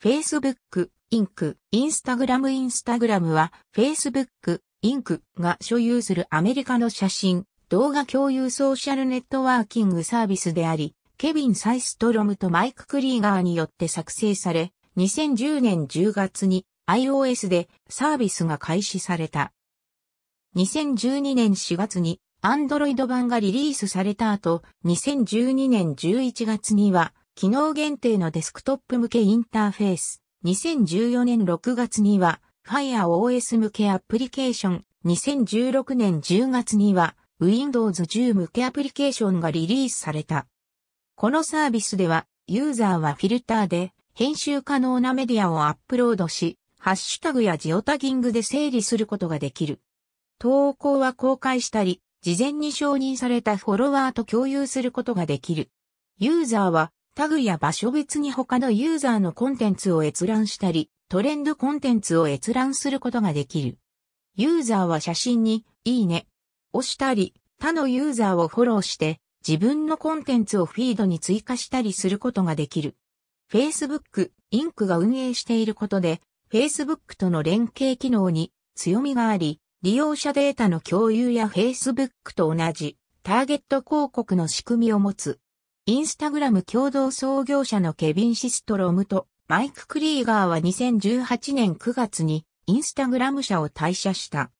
Facebook、Inc、Instagram Instagram は Facebook、Inc が所有するアメリカの写真、動画共有ソーシャルネットワーキングサービスであり、ケビン・サイストロムとマイク・クリーガーによって作成され、2010年10月に iOS でサービスが開始された。2012年4月に Android 版がリリースされた後、2012年11月には機能限定のデスクトップ向けインターフェース、2014年6月には FireOS 向けアプリケーション、2016年10月には Windows 10向けアプリケーションがリリースされた。このサービスでは、ユーザーはフィルターで編集可能なメディアをアップロードし、ハッシュタグやジオタギングで整理することができる。投稿は公開したり、事前に承認されたフォロワーと共有することができる。ユーザーはタグや場所別に他のユーザーのコンテンツを閲覧したり、トレンドコンテンツを閲覧することができる。ユーザーは写真に、いいね、をしたり、他のユーザーをフォローして、自分のコンテンツをフィードに追加したりすることができる。Facebook、Inc が運営していることで、Facebook との連携機能に強みがあり、利用者データの共有や Facebook と同じターゲット広告の仕組みを持つ。インスタグラム共同創業者のケビン・シストロムとマイク・クリーガーは2018年9月にインスタグラム社を退社した。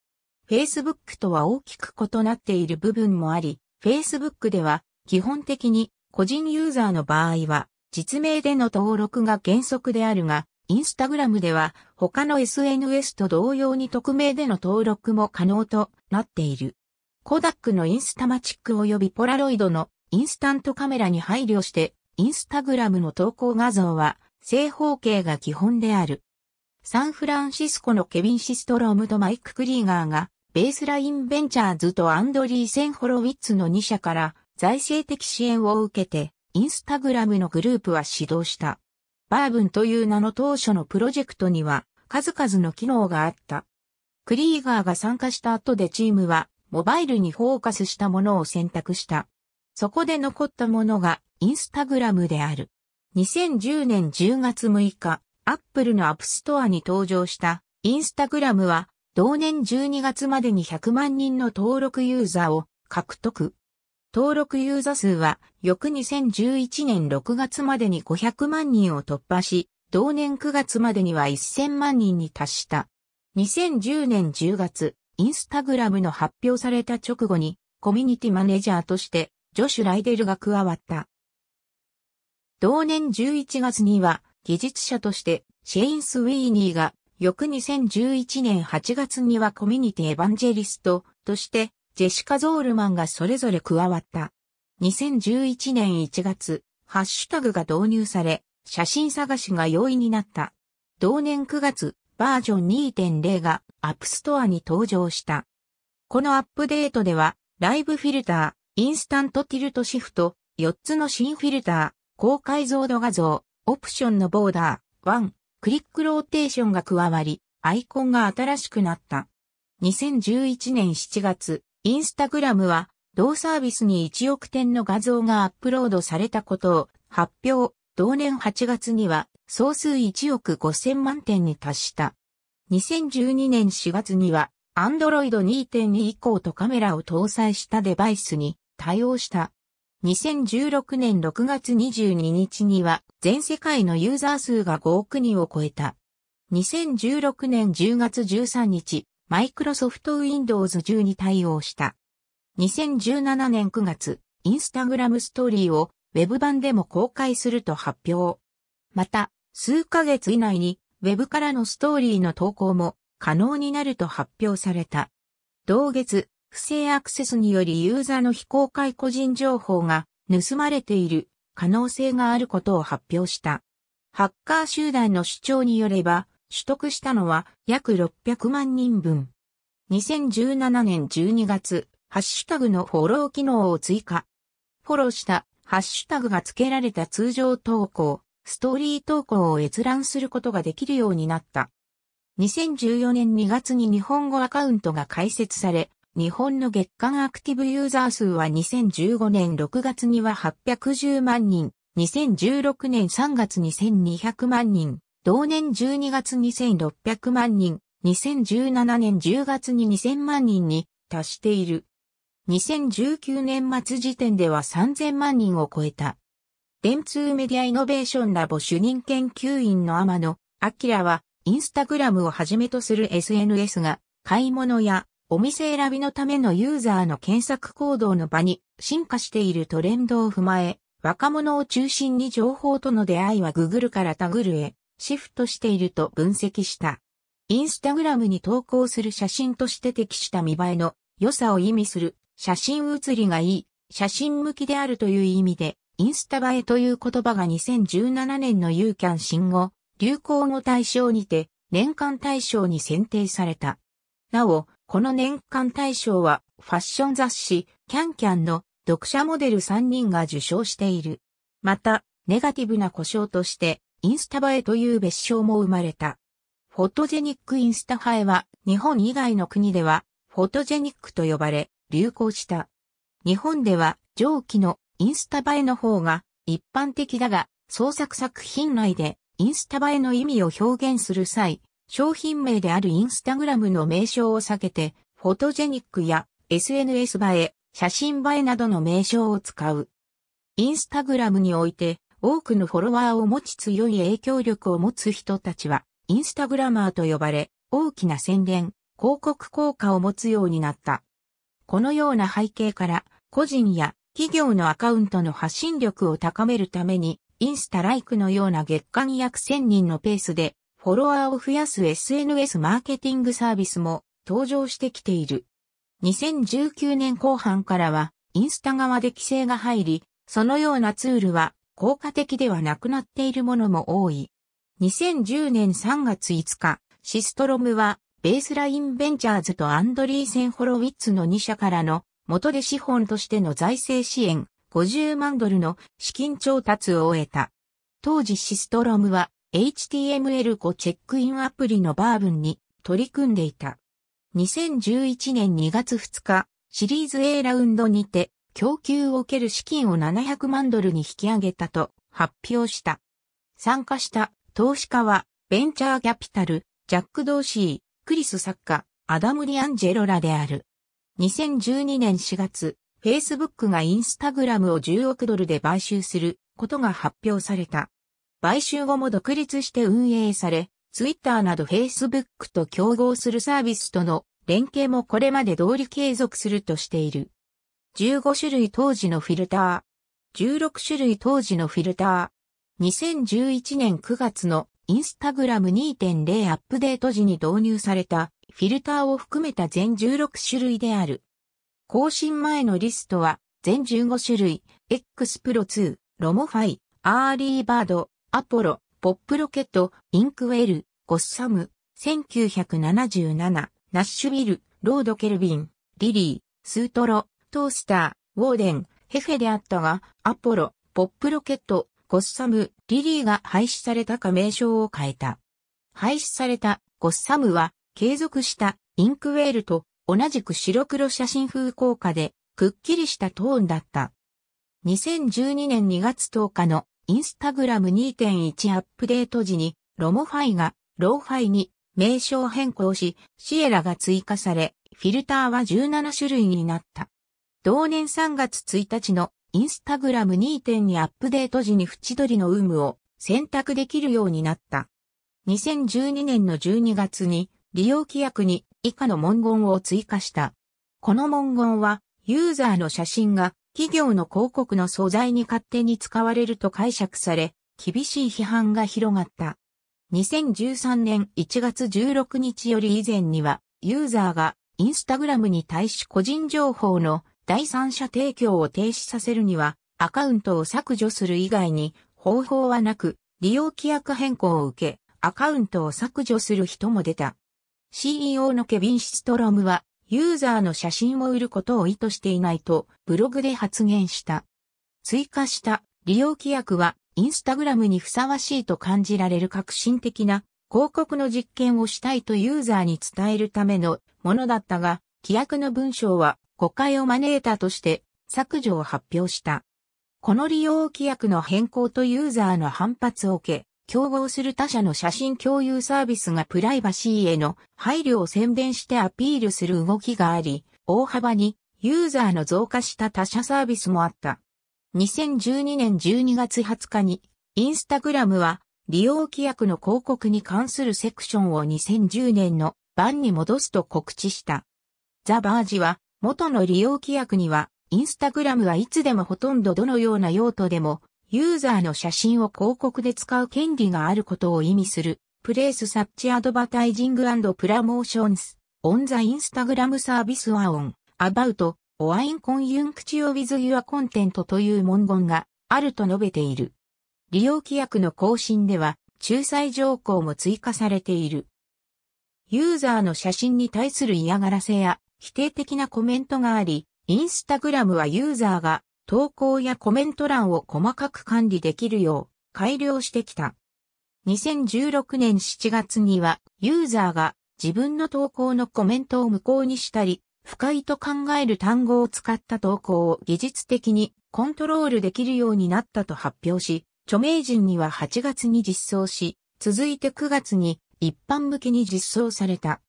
Facebook とは大きく異なっている部分もあり、Facebook では基本的に個人ユーザーの場合は実名での登録が原則であるが、インスタグラムでは他の SNS と同様に匿名での登録も可能となっている。コダックのインスタマチック及びポラロイドのインスタントカメラに配慮して、インスタグラムの投稿画像は正方形が基本である。サンフランシスコのケビン・シストロームとマイク・クリーガーが、ベースラインベンチャーズとアンドリーセン・ホロウィッツの2社から財政的支援を受けて、インスタグラムのグループは始動した。バーブンという名の当初のプロジェクトには数々の機能があった。クリーガーが参加した後でチームはモバイルにフォーカスしたものを選択した。そこで残ったものがインスタグラムである。2010年10月6日、アップルのアップストアに登場したインスタグラムは同年12月までに100万人の登録ユーザーを獲得。登録ユーザー数は翌2011年6月までに500万人を突破し、同年9月までには1000万人に達した。2010年10月、インスタグラムの発表された直後にコミュニティマネージャーとしてジョシュ・ライデルが加わった。同年11月には技術者としてシェイン・スウィーニーが翌2011年8月にはコミュニティエヴァンジェリストとしてジェシカ・ゾールマンがそれぞれ加わった。2011年1月、ハッシュタグが導入され、写真探しが容易になった。同年9月、バージョン2.0が App Store に登場した。このアップデートでは、ライブフィルター、インスタントティルトシフト、4つの新フィルター、高解像度画像、オプションのボーダー、1、クリックローテーションが加わり、アイコンが新しくなった。2011年7月、インスタグラムは、同サービスに1億点の画像がアップロードされたことを発表。同年8月には、総数1億5000万点に達した。2012年4月には、Android 2.2以降とカメラを搭載したデバイスに対応した。2016年6月22日には全世界のユーザー数が5億人を超えた。2016年10月13日、マイクロソフト Windows 10に対応した。2017年9月、インスタグラムストーリーを Web 版でも公開すると発表。また、数ヶ月以内に Web からのストーリーの投稿も可能になると発表された。同月、不正アクセスによりユーザーの非公開個人情報が盗まれている可能性があることを発表した。ハッカー集団の主張によれば、取得したのは約600万人分。2017年12月、ハッシュタグのフォロー機能を追加。フォローしたハッシュタグが付けられた通常投稿、ストーリー投稿を閲覧することができるようになった。2014年2月に日本語アカウントが開設され、日本の月間アクティブユーザー数は2015年6月には810万人、2016年3月に1200万人、同年12月2600万人、2017年10月に2000万人に達している。2019年末時点では3000万人を超えた。電通メディアイノベーションラボ主任研究員の天野明は、インスタグラムをはじめとする SNS が、買い物やお店選びのためのユーザーの検索行動の場に進化しているトレンドを踏まえ、若者を中心に情報との出会いはググるからタグルへシフトしていると分析した。インスタグラムに投稿する写真として適した見栄えの良さを意味する写真写りがいい、写真向きであるという意味で、インスタ映えという言葉が2017年のユーキャン新語、流行語大賞にて年間大賞に選定された。なお、この年間大賞はファッション雑誌キャンキャンの読者モデル3人が受賞している。また、ネガティブな故障としてインスタ映えという別称も生まれた。フォトジェニックインスタ映えは日本以外の国ではフォトジェニックと呼ばれ、流行した。日本では上記のインスタ映えの方が一般的だが、創作作品内でインスタ映えの意味を表現する際、商品名であるインスタグラムの名称を避けて、フォトジェニックや SNS 映え、写真映えなどの名称を使う。インスタグラムにおいて多くのフォロワーを持ち強い影響力を持つ人たちは、インスタグラマーと呼ばれ、大きな宣伝、広告効果を持つようになった。このような背景から、個人や企業のアカウントの発信力を高めるために、インスタライクのような月間約1000人のペースで、フォロワーを増やす SNS マーケティングサービスも登場してきている。2019年後半からは、インスタ側で規制が入り、そのようなツールは効果的ではなくなっているものも多い。2010年3月5日、シストロムはベースラインベンチャーズとアンドリーセン・ホロウィッツの2社からの元で資本としての財政支援50万ドルの資金調達を終えた。当時シストロムは HTML5 チェックインアプリのバーブンに取り組んでいた。2011年2月2日、シリーズ A ラウンドにて供給を受ける資金を700万ドルに引き上げたと発表した。参加した投資家はベンチャーキャピタル、ジャック・ドーシー、クリス作家、アダム・リアンジェロらである。2012年4月、Facebook がインスタグラムを10億ドルで買収することが発表された。買収後も独立して運営され、Twitter など Facebook と競合するサービスとの連携もこれまで通り継続するとしている。15種類当時のフィルター。16種類当時のフィルター。2011年9月のインスタグラム2.0アップデート時に導入されたフィルターを含めた全16種類である。更新前のリストは全15種類、X Pro 2、ロモファイ、アーリーバード、アポロ、ポップロケット、インクウェル、ゴッサム、1977、ナッシュビル、ロードケルビン、リリー、スートロ、トースター、ウォーデン、ヘフェであったが、アポロ、ポップロケット、ゴッサム、リリーが廃止されたか名称を変えた。廃止されたゴッサムは継続したインクウェールと同じく白黒写真風効果でくっきりしたトーンだった。2012年2月10日のインスタグラム2.1アップデート時にロモファイがローファイに名称変更しシエラが追加されフィルターは17種類になった。同年3月1日のインスタグラム2.2アップデート時に縁取りの有無を選択できるようになった。2012年の12月に利用規約に以下の文言を追加した。この文言はユーザーの写真が企業の広告の素材に勝手に使われると解釈され、厳しい批判が広がった。2013年1月16日より以前には、ユーザーがインスタグラムに対し個人情報の第三者提供を停止させるには、アカウントを削除する以外に方法はなく、利用規約変更を受け、アカウントを削除する人も出た。CEO のケビン・シストロムは、ユーザーの写真を売ることを意図していないと、ブログで発言した。追加した利用規約は、インスタグラムにふさわしいと感じられる革新的な広告の実験をしたいとユーザーに伝えるためのものだったが、規約の文章は誤解を招いたとして削除を発表した。この利用規約の変更とユーザーの反発を受け、競合する他社の写真共有サービスがプライバシーへの配慮を宣伝してアピールする動きがあり、大幅にユーザーの増加した他社サービスもあった。2012年12月20日に、インスタグラムは利用規約の広告に関するセクションを2010年の版に戻すと告知した。ザ・バージは元の利用規約にはインスタグラムはいつでもほとんどどのような用途でもユーザーの写真を広告で使う権利があることを意味する place such advertising promotions on the Instagram service or on, about, or in conjunction with your content という文言があると述べている。利用規約の更新では、仲裁条項も追加されている。ユーザーの写真に対する嫌がらせや否定的なコメントがあり、インスタグラムはユーザーが投稿やコメント欄を細かく管理できるよう改良してきた。2016年7月にはユーザーが自分の投稿のコメントを無効にしたり、不快と考える単語を使った投稿を技術的にコントロールできるようになったと発表し、著名人には8月に実装し、続いて9月に一般向けに実装された。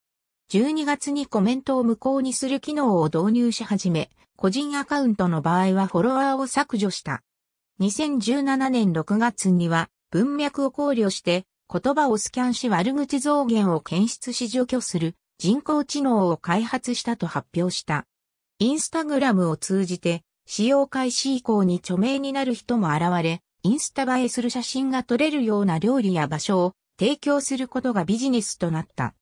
12月にコメントを無効にする機能を導入し始め、個人アカウントの場合はフォロワーを削除した。2017年6月には文脈を考慮して言葉をスキャンし悪口増減を検出し除去する人工知能を開発したと発表した。インスタグラムを通じて使用開始以降に著名になる人も現れ、インスタ映えする写真が撮れるような料理や場所を提供することがビジネスとなった。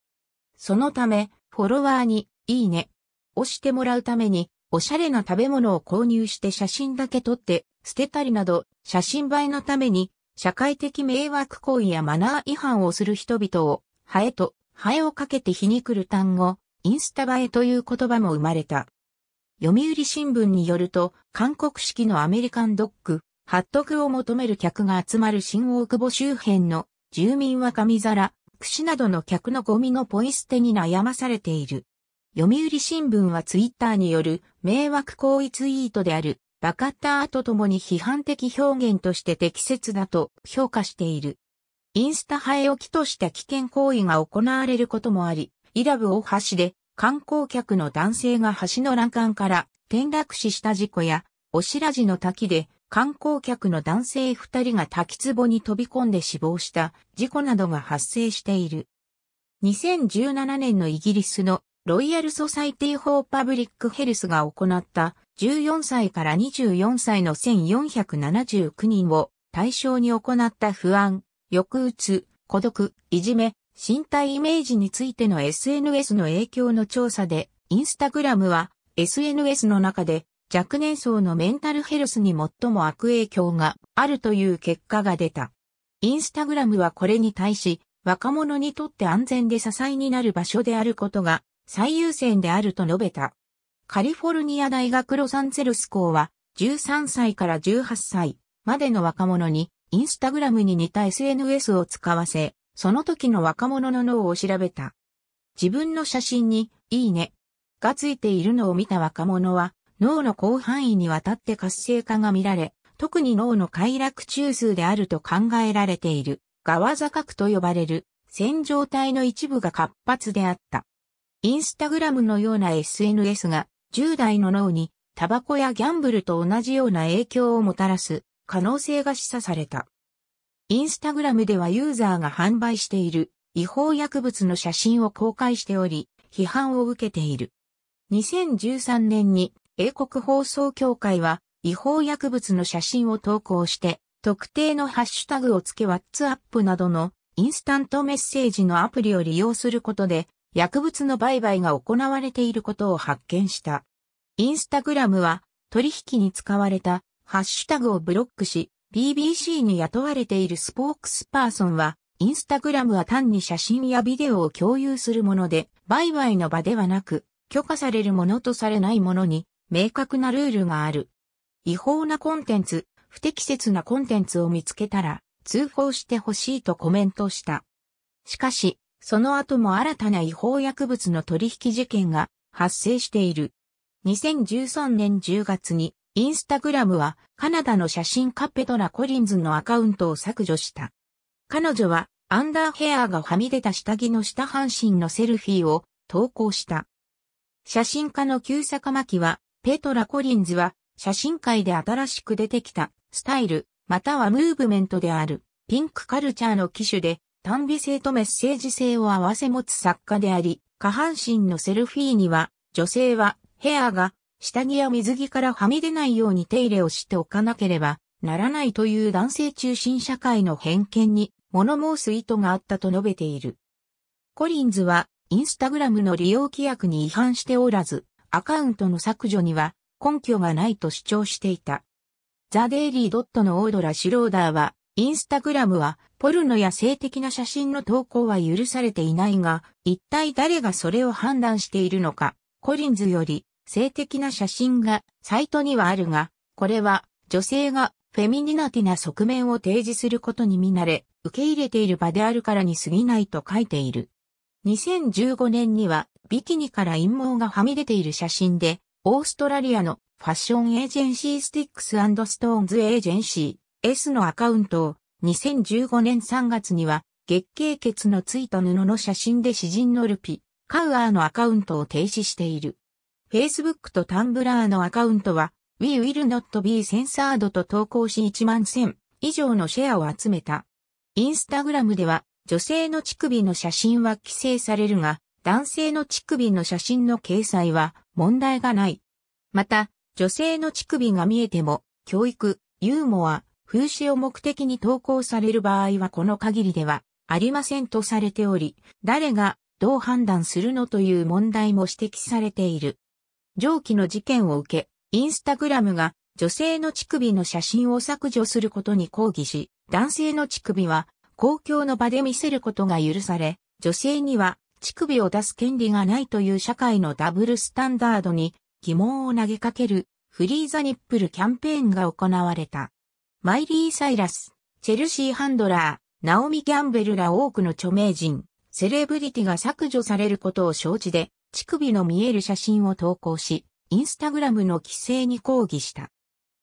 そのため、フォロワーに、いいね、をしてもらうために、おしゃれな食べ物を購入して写真だけ撮って捨てたりなど、写真映えのために、社会的迷惑行為やマナー違反をする人々を、ハエと、ハエをかけて日に来る単語、インスタ映えという言葉も生まれた。読売新聞によると、韓国式のアメリカンドッグ、ハットグを求める客が集まる新大久保周辺の住民は紙皿、串などの客のゴミのポイ捨てに悩まされている。読売新聞はツイッターによる迷惑行為ツイートであるバカッターとともに批判的表現として適切だと評価している。インスタハエを起とした危険行為が行われることもあり、イラブ大橋で観光客の男性が橋の欄干から転落死した事故や、おしらじの滝で観光客の男性二人が滝壺に飛び込んで死亡した事故などが発生している。2017年のイギリスの Royal Society for Public Health が行った14歳から24歳の1479人を対象に行った不安、抑うつ、孤独、いじめ、身体イメージについての SNS の影響の調査で、インスタグラムは SNS の中で若年層のメンタルヘルスに最も悪影響があるという結果が出た。インスタグラムはこれに対し、若者にとって安全で支えになる場所であることが最優先であると述べた。カリフォルニア大学ロサンゼルス校は13歳から18歳までの若者にインスタグラムに似た SNS を使わせ、その時の若者の脳を調べた。自分の写真にいいねがついているのを見た若者は脳の広範囲にわたって活性化が見られ、特に脳の快楽中枢であると考えられている、側座角と呼ばれる、線状体の一部が活発であった。インスタグラムのような SNS が、10代の脳に、タバコやギャンブルと同じような影響をもたらす、可能性が示唆された。インスタグラムではユーザーが販売している違法薬物の写真を公開しており、批判を受けている。2013年に英国放送協会は違法薬物の写真を投稿して、特定のハッシュタグを付け WhatsApp などのインスタントメッセージのアプリを利用することで薬物の売買が行われていることを発見した。インスタグラムは取引に使われたハッシュタグをブロックし、BBC に雇われているスポークスパーソンは、インスタグラムは単に写真やビデオを共有するもので、売買の場ではなく、許可されるものとされないものに明確なルールがある。違法なコンテンツ、不適切なコンテンツを見つけたら通報してほしいとコメントした。しかし、その後も新たな違法薬物の取引事件が発生している。2013年10月にインスタグラムはカナダの写真家ペトラ・コリンズのアカウントを削除した。彼女はアンダーヘアーがはみ出た下着の下半身のセルフィーを投稿した。写真家の旧坂巻は、ペトラ・コリンズは、写真界で新しく出てきた、スタイル、またはムーブメントである、ピンクカルチャーの機種で、単美性とメッセージ性を併せ持つ作家であり、下半身のセルフィーには、女性は、ヘアが、下着や水着からはみ出ないように手入れをしておかなければならないという男性中心社会の偏見に物申す意図があったと述べている。コリンズは、インスタグラムの利用規約に違反しておらず、アカウントの削除には根拠がないと主張していた。ザ・デイリー・ドットのオードラ・シローダーは、インスタグラムは、ポルノや性的な写真の投稿は許されていないが、一体誰がそれを判断しているのか、コリンズより、性的な写真がサイトにはあるが、これは女性がフェミニニティな側面を提示することに見慣れ、受け入れている場であるからに過ぎないと書いている。2015年には、ビキニから陰毛がはみ出ている写真で、オーストラリアのファッションエージェンシースティックスストーンズエージェンシー S のアカウントを2015年3月には月経血のついた布の写真で詩人のルピ、カウアーのアカウントを停止している。Facebook とタンブラーのアカウントは We will not be censored と投稿し1万1000以上のシェアを集めた。インスタグラムでは女性の乳首の写真は規制されるが、男性の乳首の写真の掲載は問題がない。また、女性の乳首が見えても、教育、ユーモア、風刺を目的に投稿される場合はこの限りではありませんとされており、誰がどう判断するのという問題も指摘されている。上記の事件を受け、インスタグラムが女性の乳首の写真を削除することに抗議し、男性の乳首は公共の場で見せることが許され、女性には乳首を出す権利がないという社会のダブルスタンダードに疑問を投げかけるフリーザニップルキャンペーンが行われた。マイリー・サイラス、チェルシー・ハンドラー、ナオミ・キャンベルら多くの著名人、セレブリティが削除されることを承知で、乳首の見える写真を投稿し、インスタグラムの規制に抗議した。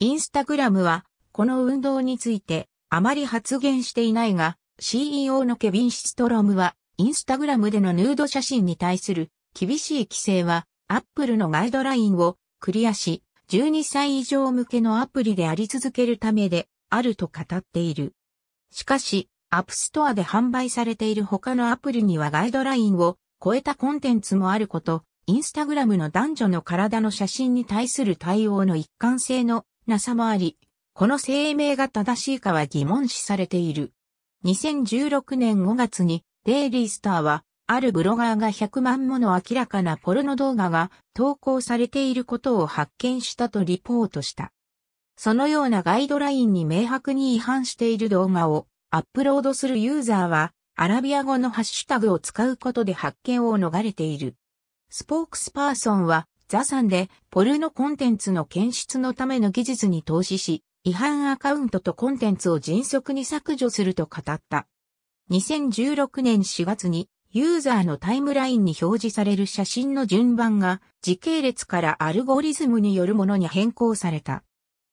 インスタグラムは、この運動について、あまり発言していないが、CEO のケビン・シストロムは、インスタグラムでのヌード写真に対する厳しい規制は、アップルのガイドラインをクリアし、12歳以上向けのアプリであり続けるためであると語っている。しかし、 App Store で販売されている他のアプリにはガイドラインを超えたコンテンツもあること、インスタグラムの男女の体の写真に対する対応の一貫性のなさもあり、この声明が正しいかは疑問視されている。2016年5月にデイリースターは、あるブロガーが100万もの明らかなポルノ動画が投稿されていることを発見したとリポートした。そのようなガイドラインに明白に違反している動画をアップロードするユーザーはアラビア語のハッシュタグを使うことで発見を逃れている。スポークスパーソンは、ザさんで、ポルノコンテンツの検出のための技術に投資し、違反アカウントとコンテンツを迅速に削除すると語った。2016年4月に、ユーザーのタイムラインに表示される写真の順番が、時系列からアルゴリズムによるものに変更された。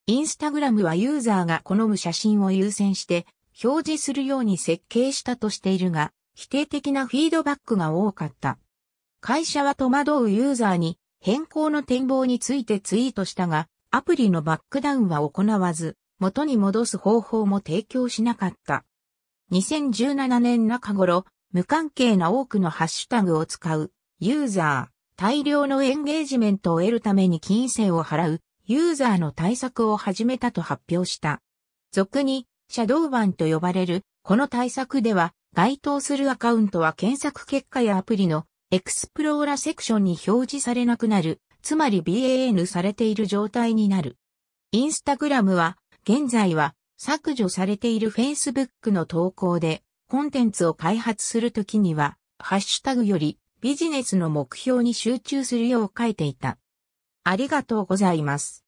インスタグラムはユーザーが好む写真を優先して、表示するように設計したとしているが、否定的なフィードバックが多かった。会社は戸惑うユーザーに変更の展望についてツイートしたが、アプリのバックダウンは行わず、元に戻す方法も提供しなかった。2017年中頃、無関係な多くのハッシュタグを使うユーザー、大量のエンゲージメントを得るために金銭を払うユーザーの対策を始めたと発表した。俗にシャドーバンと呼ばれるこの対策では該当するアカウントは検索結果やアプリのエクスプローラセクションに表示されなくなる、つまり BAN されている状態になる。インスタグラムは、現在は削除されている Facebook の投稿で、コンテンツを開発するときには、ハッシュタグよりビジネスの目標に集中するよう書いていた。ありがとうございます。